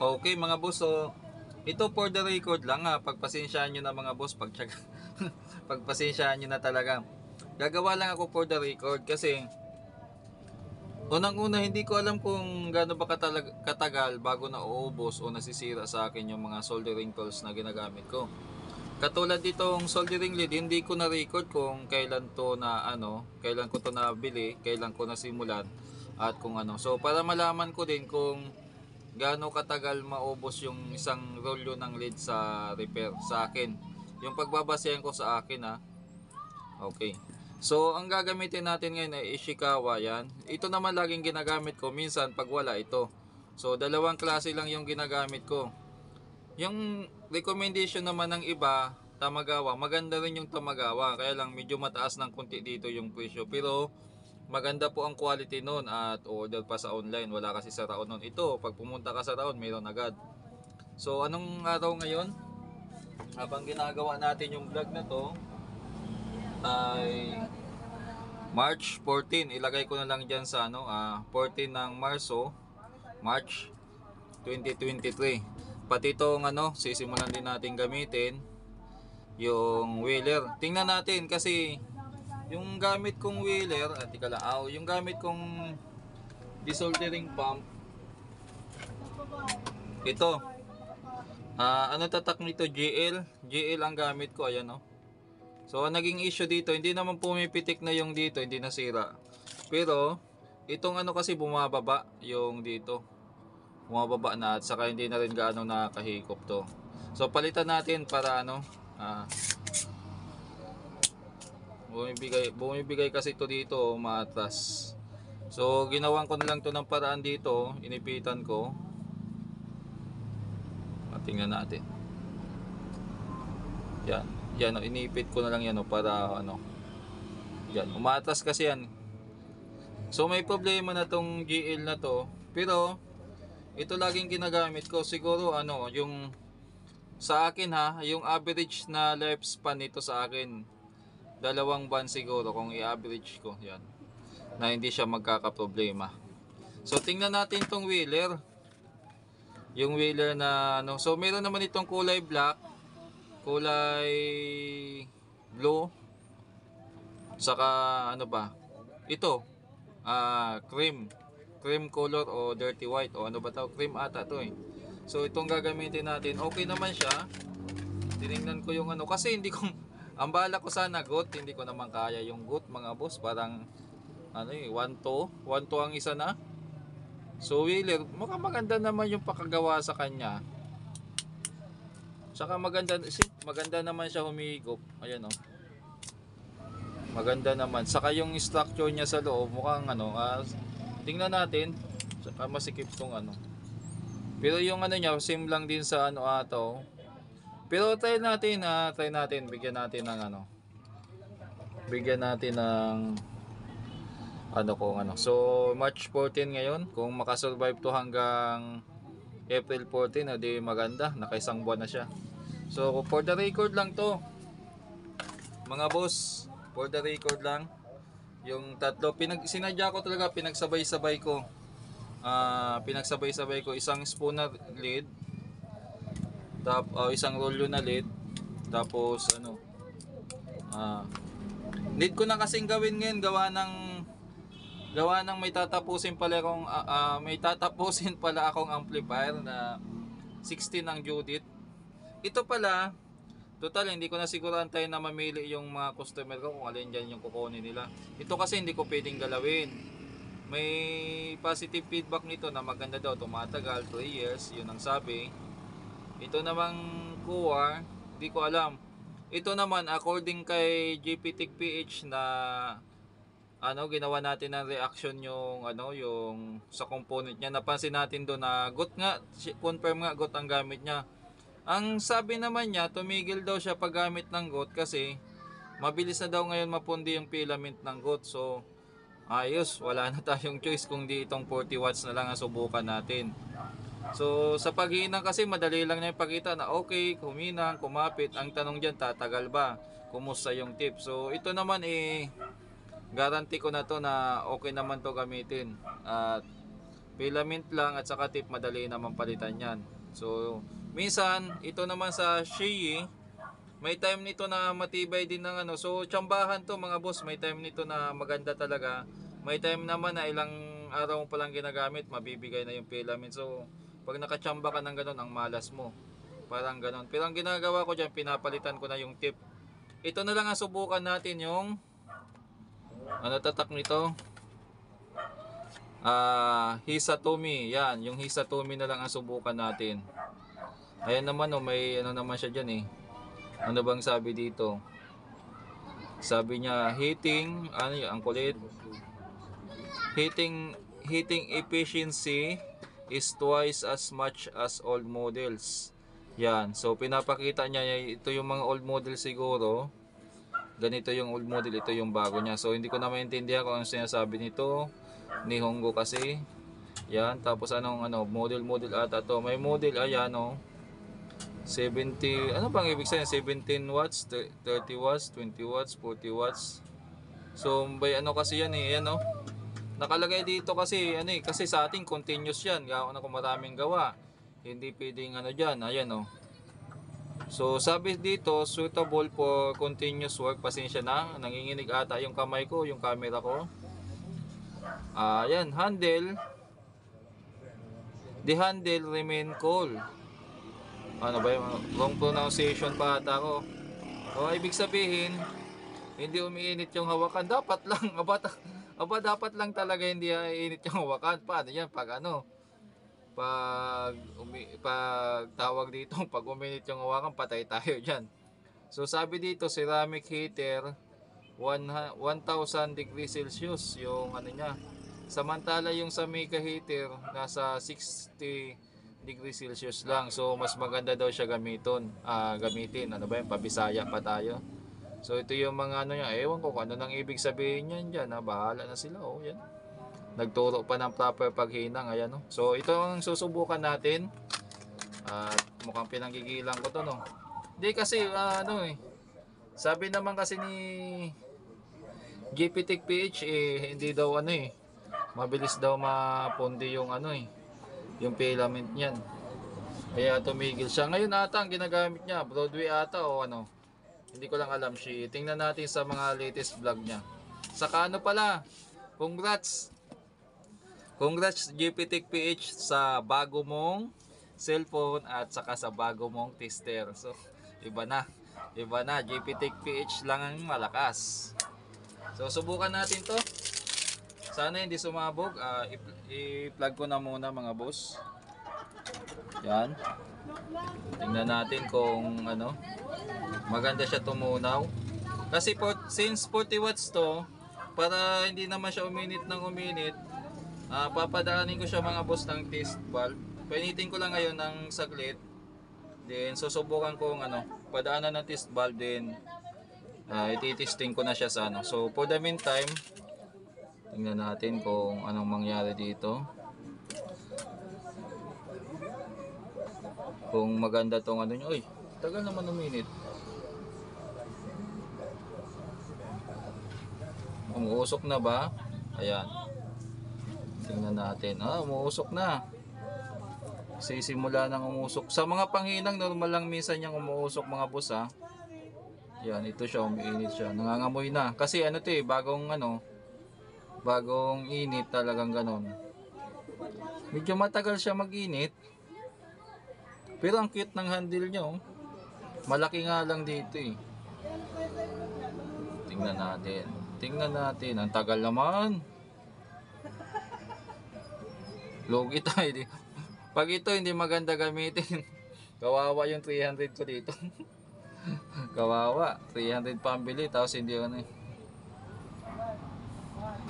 Okay mga boss, so ito for the record lang ha, pagpasensyaan nyo na mga boss, pag pagpasensyaan nyo na talaga. Gagawa lang ako for the record kasi unang-una hindi ko alam kung gaano ba katalag- katagal bago na uubos o nasisira sa akin yung mga soldering tools na ginagamit ko. Katulad ditong soldering lead, hindi ko na record kung kailan to na ano, kailan ko to nabili, kailan ko nasimulan at kung ano. So para malaman ko din kung gaano katagal maubos yung isang rolyo ng lead sa repair sa akin. Yung pagbabasehan ko sa akin ha. Okay. So ang gagamitin natin ngayon ay Ishikawa yan. Ito naman laging ginagamit ko minsan pag wala ito. So dalawang klase lang yung ginagamit ko. Yung recommendation naman ng iba, Tamagawa, maganda rin yung Tamagawa. Kaya lang medyo mataas ng konti dito yung presyo. Pero maganda po ang quality noon at order pa sa online. Wala kasi sa Raon noon. Ito, pag pumunta ka sa Raon, mayroon agad. So anong araw ngayon? Habang ginagawa natin yung vlog na to, ay March 14. Ilagay ko na lang dyan sa ano, ah 14 ng Marso, March 2023. Pati itong ano, sisimulan din natin gamitin yung wheeler. Tingnan natin kasi yung gamit kong wheeler, at tika lang, ah, yung gamit kong desoldering pump, ito, ah ano tatak nito? GL? GL ang gamit ko, ayan oh. So, ang naging issue dito, hindi naman pumipitik na yung dito, hindi nasira. Pero, itong ano kasi bumababa yung dito. Bumababa na at saka hindi na rin gaano nakahikop to. So, palitan natin para ano, ah, bumibigay, bumibigay kasi ito dito, matras. So, ginawan ko na lang to ng paraan dito, inipitan ko. At tingnan natin. Yan. Yan, oh, inipit ko na lang yan oh, para ano. Yan, umatas kasi yan. So may problema na tong GL na to. Pero ito laging ginagamit ko. Siguro ano, yung sa akin ha, yung average na lifespan nito sa akin dalawang buwan siguro kung i-average ko. Yan. Na hindi siya magkakaproblema. So tingnan natin tong wheeler. Yung wheeler na ano, so meron naman itong kulay black kulay blue saka ano ba ito ah cream cream color o dirty white o ano ba tawag cream ata to eh so itong gagamitin natin okay naman siya tiningnan ko yung ano kasi hindi ko ang bala ko sana goat hindi ko naman kaya yung goat mga boss parang ano eh 1 to 1 to ang isa na so wheeler mukhang maganda naman yung pakagawa sa kanya Saka maganda, maganda naman siya humigop. Ayan oh. Maganda naman. Saka yung structure niya sa loob, mukhang ano, ah, tingnan natin. Saka masikip tong ano. Pero yung ano niya, same lang din sa ano ato. Pero try natin, ah, try natin, bigyan natin ng ano. Bigyan natin ng ano kung ano. So, March 14 ngayon. Kung makasurvive to hanggang April 14, edi maganda. Nakaisang buwan na siya. So, for the record lang to. Mga boss, for the record lang. Yung tatlo, pinag, sinadya ko talaga, pinagsabay-sabay ko. Ah, pinagsabay-sabay ko isang spoon na lead. Tap, oh, isang rolyo na lead. Tapos, ano, ah, need ko na kasing gawin ngayon, gawa ng gawa ng may tatapusin pala akong ah, ah, may tatapusin pala akong amplifier na 16 ang Judith. Ito pala, total hindi ko na siguro antayin na mamili yung mga customer ko kung alin dyan yung kukunin nila. Ito kasi hindi ko pwedeng galawin. May positive feedback nito na maganda daw, tumatagal 3 years, yun ang sabi. Ito namang kuwa, hindi ko alam. Ito naman according kay GPT PH na ano ginawa natin ng reaction yung ano yung sa component niya. Napansin natin doon na gut nga confirm nga gut ang gamit niya. Ang sabi naman niya tumigil daw siya paggamit ng gut kasi mabilis na daw ngayon mapundi yung filament ng gut. So ayos wala na tayong choice kung di itong 40 watts na lang ang subukan natin So sa paghinang kasi madali lang niya ipakita na okay, huminang, kumapit. Ang tanong diyan tatagal ba? Kumusta yung tip? So ito naman eh guarantee ko na to na okay naman to gamitin. At Filament lang at saka tip madali naman palitan yan. So, minsan, ito naman sa Shii, may time nito na matibay din ng ano. So, tsambahan to mga boss. May time nito na maganda talaga. May time naman na ilang araw mo pa lang ginagamit, mabibigay na yung filament. So, pag nakatsamba ka ng ganun, ang malas mo. Parang ganun. Pero ang ginagawa ko dyan, pinapalitan ko na yung tip. Ito na lang ang subukan natin yung ano tatak nito? Ah, Hisatomi. Yan, yung Hisatomi na lang ang subukan natin. Ayan naman oh, may ano naman siya diyan eh. Ano bang sabi dito? Sabi niya, heating, ano yun, ang kulit. Heating, heating efficiency is twice as much as old models. Yan, so pinapakita niya, ito yung mga old model siguro. Ganito yung old model, ito yung bago niya. So hindi ko na maintindihan kung ano sinasabi nito. Ni Hongo kasi. Yan, tapos anong ano, model model ata to. May model, ayan oh. 70, ano bang ibig sabihin? 17 watts, 30 watts, 20 watts, 40 watts. So, by ano kasi yan eh, yan oh. Nakalagay dito kasi, ano eh, kasi sa ating continuous yan. Gawa na kung maraming gawa. Hindi pwedeng ano dyan, ayan oh. So, sabi dito, suitable for continuous work. Pasensya na, nanginginig ata yung kamay ko, yung camera ko. Ah, yan, handle. The handle remain cool. Ano ba yung wrong pronunciation pa ata ko. O, ibig sabihin, hindi umiinit yung hawakan. Dapat lang, aba, ta- aba dapat lang talaga hindi iinit yung hawakan. Paano yan? Pag ano, pag, umi, pag tawag dito, pag uminit yung hawakan, patay tayo dyan. So sabi dito, ceramic heater, one- 1000 degrees Celsius yung ano niya. Samantala yung sa Mika heater, nasa 60 degrees Celsius lang. So mas maganda daw siya gamiton, ah gamitin. Ano ba yan? Pabisaya pa tayo. So ito yung mga ano niya, ewan ko kung ano nang ibig sabihin niyan diyan, ha? bahala na sila oh, yan. Nagturo pa ng proper paghinang, ayan oh. So ito ang susubukan natin. At mukhang pinanggigilan ko to no. Hindi kasi ah, ano eh. Sabi naman kasi ni GPT PH eh hindi daw ano eh. Mabilis daw mapundi yung ano eh. Yung filament niyan. Kaya tumigil siya. Ngayon ata ang ginagamit niya, Broadway ata o ano. Hindi ko lang alam si. Tingnan natin sa mga latest vlog niya. Saka ano pala, congrats. Congrats GPT PH sa bago mong cellphone at saka sa bago mong tester. So, iba na. Iba na. GPT PH lang ang malakas. So, subukan natin to. Sana hindi sumabog. Ah, i- i-plug ko na muna mga boss. Yan. Tingnan natin kung ano. Maganda siya tumunaw. Kasi po, since 40 watts to, para hindi naman siya uminit ng uminit, ah, papadaanin ko siya mga boss ng test valve. Painitin ko lang ngayon ng saglit. Then susubukan ko ng ano, padaanan ng test valve din. Uh, ititesting ko na siya sa ano. So for the meantime, tingnan natin kung anong mangyari dito. Kung maganda tong ano nyo. Uy, tagal naman uminit. Umuusok na ba? Ayan. Tingnan natin. Ah, umuusok na. Sisimula nang umusok. Sa mga panghinang, normal lang minsan yung umuusok mga boss ha. Yan, ito siya, umiinit siya. Nangangamoy na. Kasi ano to eh, bagong ano, bagong init talagang ganon. Medyo matagal siya mag-init. Pero ang cute ng handle niya oh. Malaki nga lang dito eh. Tingnan natin. Tingnan natin. Ang tagal naman. Logi tayo. Pag ito hindi maganda gamitin, kawawa yung 300 ko dito. kawawa. 300 pambili tapos hindi ano eh.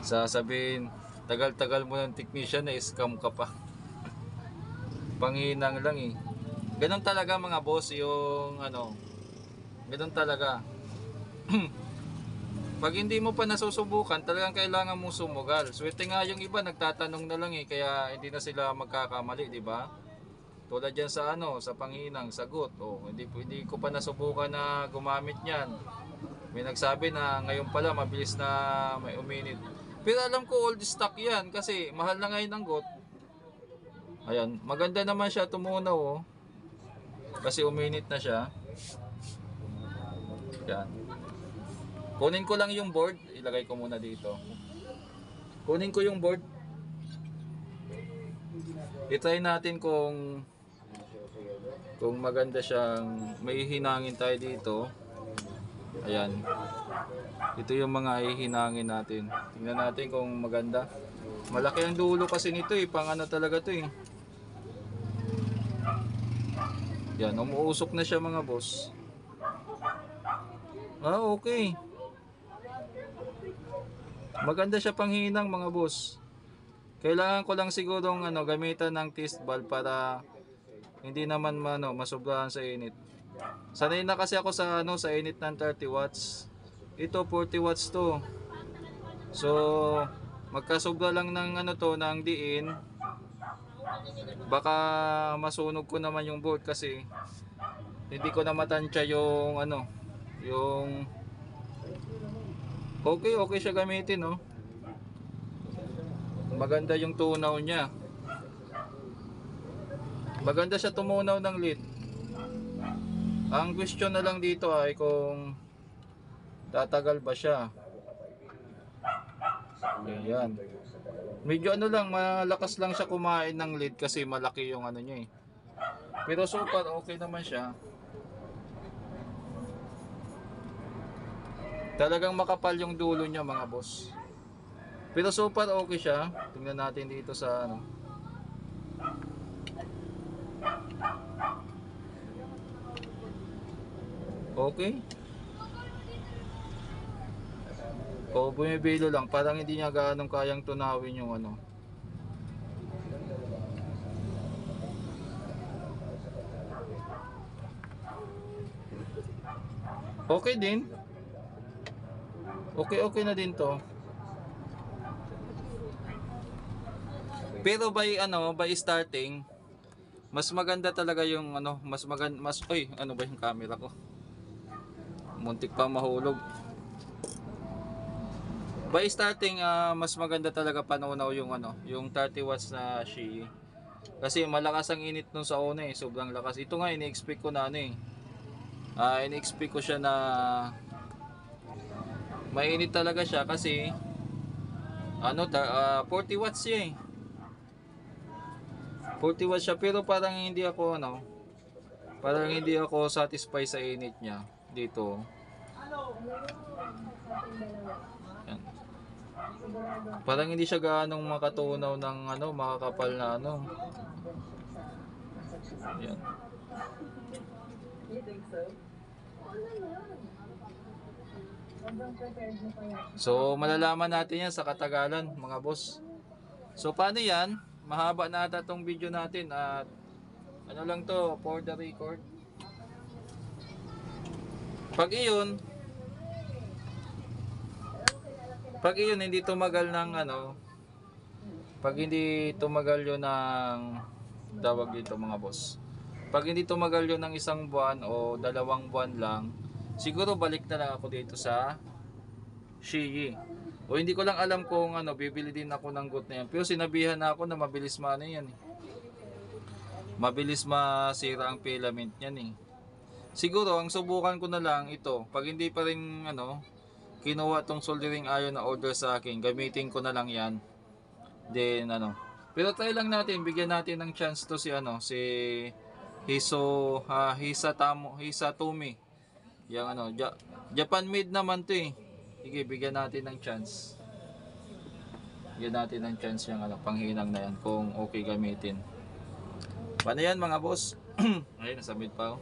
Sasabihin, tagal-tagal mo ng technician na scam ka pa. Panghinang lang eh. Ganun talaga mga boss yung ano. Ganun talaga. Pag hindi mo pa nasusubukan, talagang kailangan mo sumugal. Swerte nga yung iba nagtatanong na lang eh kaya hindi na sila magkakamali, di ba? Tulad yan sa ano, sa panghinang, sagot. Oh, hindi hindi ko pa nasubukan na gumamit niyan. May nagsabi na ngayon pala mabilis na may uminit. Pero alam ko old stock yan kasi mahal na ngayon ang got. Ayan, maganda naman siya tumunaw oh. Kasi uminit na siya. Yan. Kunin ko lang yung board, ilagay ko muna dito. Kunin ko yung board. I-try natin kung kung maganda siyang may hinangin tayo dito. Ayan. Ito yung mga hihinangin natin. Tingnan natin kung maganda. Malaki ang dulo kasi nito eh. Pang ano talaga to eh. Yan, umuusok na siya mga boss. Ah, okay. Maganda siya panghinang mga boss. Kailangan ko lang sigurong ano, gamitan ng test valve para hindi naman mano, masobrahan sa init. Sanay na kasi ako sa ano sa init ng 30 watts. Ito 40 watts to. So, magkasobra lang ng ano to ng diin. Baka masunog ko naman yung board kasi hindi ko na matansya yung ano, yung Okay, okay siya gamitin, no? Maganda yung tunaw niya. Maganda siya tumunaw ng lead. Ang question na lang dito ay kung tatagal ba siya. Ayan. Medyo ano lang, malakas lang siya kumain ng lead kasi malaki yung ano niya eh. Pero so far okay naman siya. Talagang makapal yung dulo niya mga boss. Pero so far okay siya. Tingnan natin dito sa ano. Okay. O bumibilo lang. Parang hindi niya gaanong kayang tunawin yung ano. Okay din. Okay, okay na din to. Pero by ano, by starting, mas maganda talaga yung ano, mas maganda, mas, oy, ano ba yung camera ko? Muntik pa mahulog. By starting, ah, mas maganda talaga panunaw yung ano, yung 30 watts na Shi. Kasi malakas ang init nung sa una eh, sobrang lakas. Ito nga, ini-expect ko na ano eh. Ah, ini-expect ko siya na mainit talaga siya kasi ano ta, ah, 40 watts siya eh. 40 watts siya pero parang hindi ako ano parang hindi ako satisfied sa init niya dito. Yan. Parang hindi siya gaanong makatunaw ng ano makakapal na ano. Yan. So malalaman natin yan sa katagalan mga boss. So paano yan? Mahaba na ata tong video natin at ano lang to for the record. Pag iyon Pag iyon hindi tumagal ng ano Pag hindi tumagal yun ng tawag dito mga boss. Pag hindi tumagal yun ng isang buwan o dalawang buwan lang, siguro balik na lang ako dito sa Shiyi. O hindi ko lang alam kung ano, bibili din ako ng goat na yan. Pero sinabihan na ako na mabilis maano yan eh. Mabilis masira ang filament yan eh. Siguro, ang subukan ko na lang ito. Pag hindi pa rin ano, kinuha tong soldering iron na order sa akin, gamitin ko na lang yan. Then ano. Pero try lang natin, bigyan natin ng chance to si ano, si Hiso, ha, Hisa Tamo, Hisa Tomi. Yang ano, Ja- Japan made naman to eh. Sige, bigyan natin ng chance. Bigyan natin ng chance yung ano, panghinang na yan kung okay gamitin. Paano yan mga boss? Ayun, nasa mid pa ako.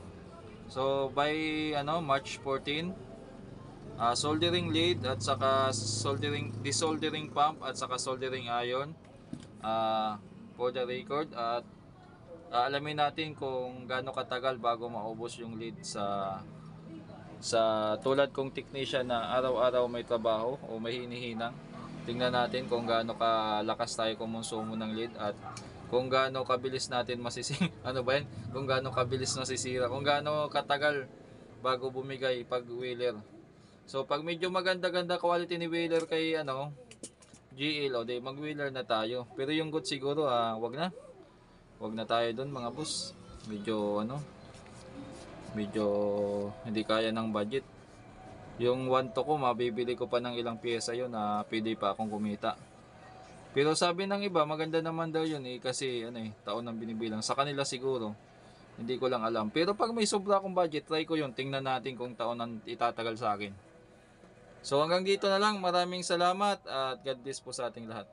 So, by ano, March 14, ah, soldering lead at saka soldering, desoldering pump at saka soldering iron. Ah, for the record at ah, alamin natin kung gaano katagal bago maubos yung lead sa sa tulad kong technician na araw-araw may trabaho o may hinihinang. Tingnan natin kung gaano kalakas tayo kumonsumo ng lead at kung gaano kabilis natin masisi ano ba yan? Kung gaano kabilis nasisira kung gaano katagal bago bumigay pag wheeler so pag medyo maganda-ganda quality ni wheeler kay ano GL o di mag wheeler na tayo pero yung good siguro ah wag na wag na tayo doon mga boss. Medyo ano, medyo hindi kaya ng budget. Yung 1 to ko, mabibili ko pa ng ilang pyesa yun na pwede pa akong kumita. Pero sabi ng iba, maganda naman daw yun eh, kasi ano eh, taon ang binibilang. Sa kanila siguro, hindi ko lang alam. Pero pag may sobra akong budget, try ko yun. Tingnan natin kung taon ang itatagal sa akin. So hanggang dito na lang. Maraming salamat at God bless po sa ating lahat.